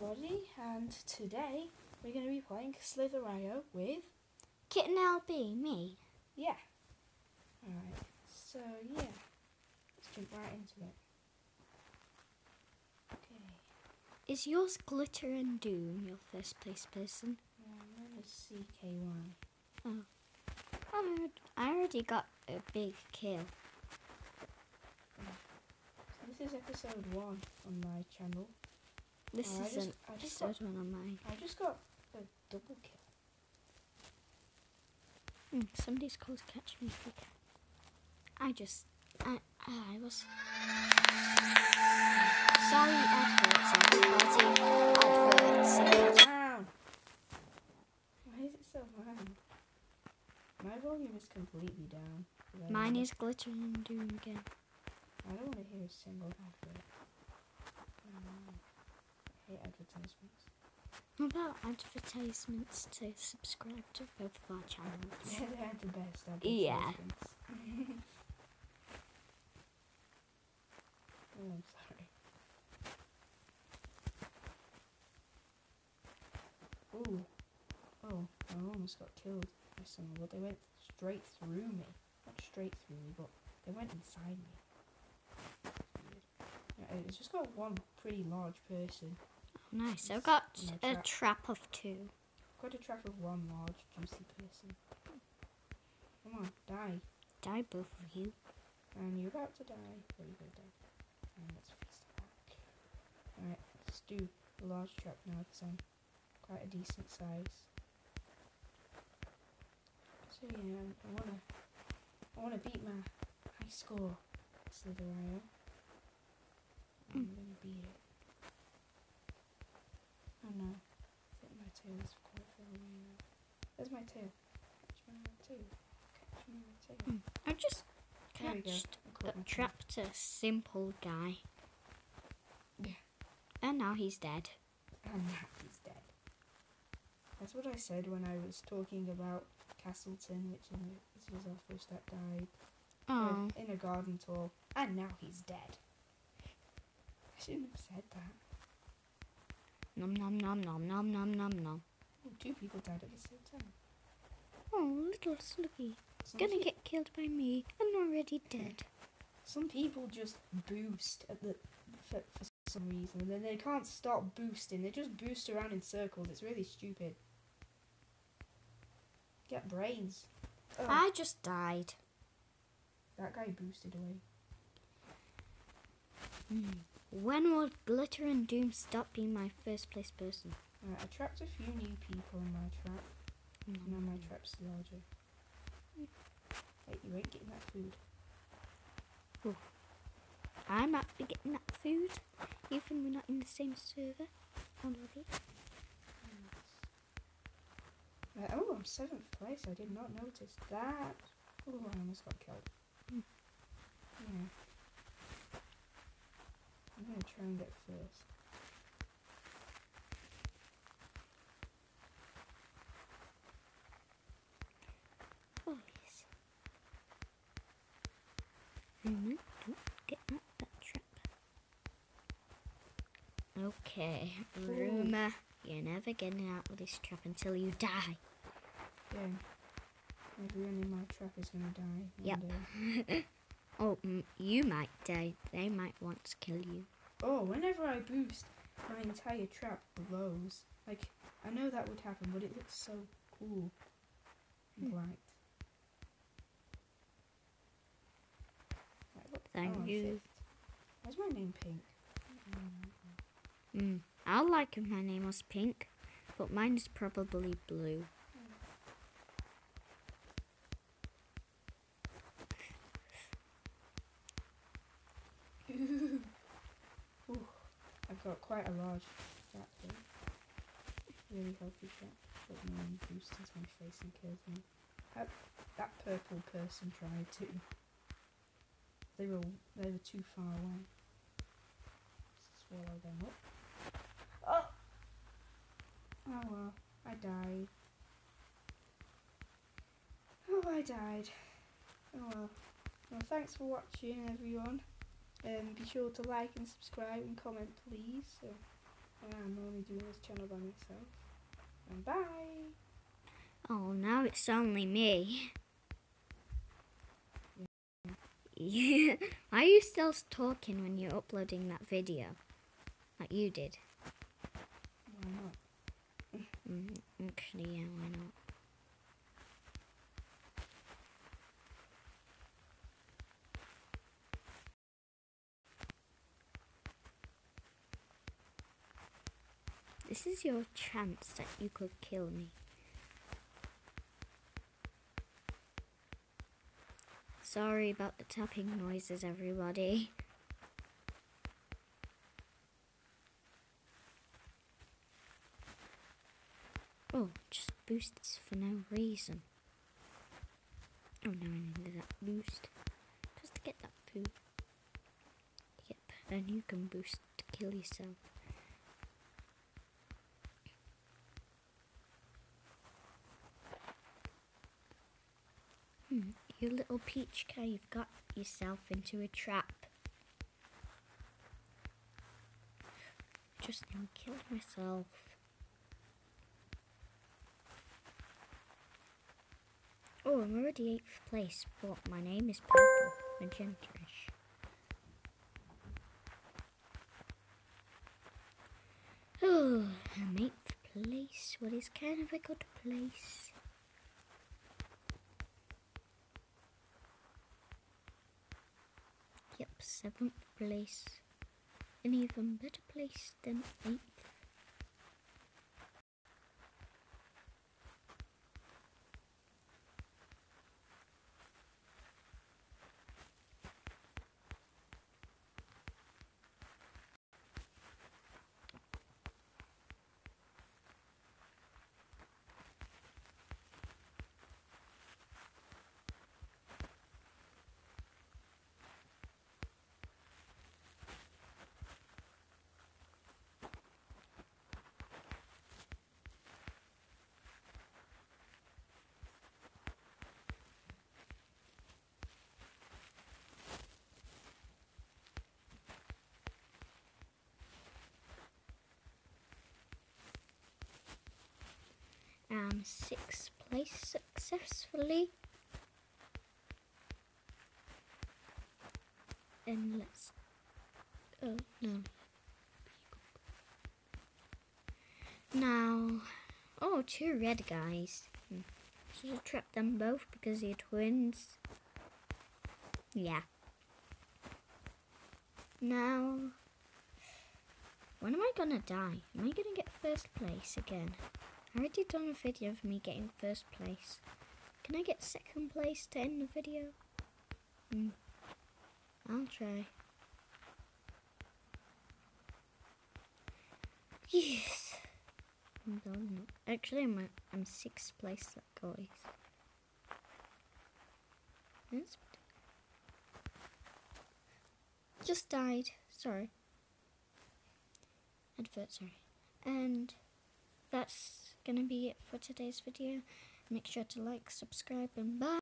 everybody, and today we're going to be playing Slitherio with, Kitten LB, me. yeah. Alright, so yeah, let's jump right into it. Okay, Is yours Glitter and Doom, your first place person? um, mine is CK1. I already, I already got a big kill. So this is episode 1 on my channel. This Oh, is just- an I just one on mine. I just got a double kill. Hmm, somebody's called to catch me. I just, I, I was. Sorry, adverts, everybody. Adverts. Why is it so loud? My volume is completely down. Mine is Glitter and doing again. I don't want to hear a single advert. I hate advertisements. What about advertisements to subscribe to both of our channels? They're, they're the best Yeah. oh, I'm sorry. Ooh. Oh, I almost got killed by someone, but they went straight through me. Not straight through me, but they went inside me. Yeah, it's just got one pretty large person. Nice. I've got a trap. trap of two. I've Got a trap of one large, juicy person. Come on, die. Die both of you. And you're about to die. There you go, dead. And let's fix the back. Alright, let's do a large trap now because I'm quite a decent size. So yeah, I wanna, I wanna beat my high score, Slitherio. I'm hmm. gonna beat it. Oh no, I think my tail is quite far. There's my tail. Catch my tail. Catch my tail. I just There catched I caught a trapped a simple guy. Yeah. And now he's dead. And now he's dead. That's what I said when I was talking about Castleton, which is this was our fish that died Oh. uh, in a garden tour, and now he's dead. I shouldn't have said that. Nom nom nom nom nom nom nom nom. Oh, two people died at the same time. Oh, little Sluggy. Some, Gonna get killed by me and already dead. some people just boost at the for, for some reason, and then they can't stop boosting. They just boost around in circles. It's really stupid. Get brains. Oh, I just died. that guy boosted away. Hmm. When will Glitter and Doom stop being my first place person? Right, I trapped a few new people in my trap. Mm. Now my trap's larger. Wait, you ain't getting that food. I might be getting that food, even when we're not in the same server. Oh, lobby. Right, oh, I'm seventh place. I did not notice that. Oh, I almost got killed. Hmm. Yeah. I'm gonna try and get first. Oh, yes. Rumor, don't get out that trap. Okay, Rumor, you're never getting out of this trap until you die. Yeah. Everyone in my trap is gonna die. Yep. Oh, mm, you might die. They might want to kill you. Oh, whenever I boost, my entire trap blows. Like, I know that would happen, but it looks so cool and Hmm. bright. Right, Thank oh, you. Why's my name pink? Mm. I like if my name was pink, but mine is probably blue. Ooh, I've got quite a large trap here. Really healthy trap, but no one boosts into my face and kills me. That, that purple person tried to. They were they were too far away. Swallow them up. Oh! Oh well, I died. Oh, I died. Oh well. Well, thanks for watching, everyone. Um, be sure to like and subscribe and comment, please. So, I'm only doing this channel by myself. And bye. Oh, now it's only me. Yeah. Why are you still talking when you're uploading that video? Like you did. Why not? Mm, actually, yeah, why not? This is your chance that you could kill me. Sorry about the tapping noises, everybody. Oh, just boosts for no reason. Oh no, I needed that boost. Just to get that food. Yep, and you can boost to kill yourself. Hmm, you little peach car, you've got yourself into a trap. Just now killed myself. Oh, I'm already 8th place, but my name is Purple Magentaish. Oh, I'm 8th place. What is kind of a good place? 7th place. An even better place than 8th. Um, sixth place successfully. And let's. Oh no. Now, oh, two red guys. Hmm. Should have trapped them both because they're twins. Yeah. Now, when am I gonna die? Am I gonna get first place again? I already done a video of me getting first place. Can I get second place to end the video? Hmm. I'll try. Yes. Actually, I'm I'm sixth place, guys. That's just died. Sorry. Advert. Sorry. And that's gonna be it for today's video. Make sure to like, subscribe, and bye.